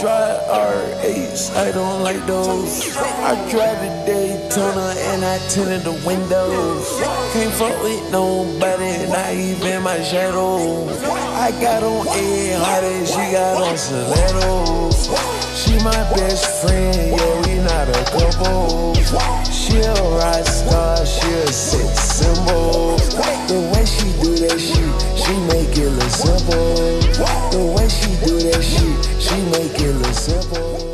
dry R8s, I don't like those. I drive a Daytona and I tinted the windows. Can't fuck with nobody, not even my shadow. I got on a hottie, she got on stilettos. She my best friend, yeah, we not a couple. She a rock star, she a sex symbol. The way she do that shit, she make it look simple. The way que lo sepa.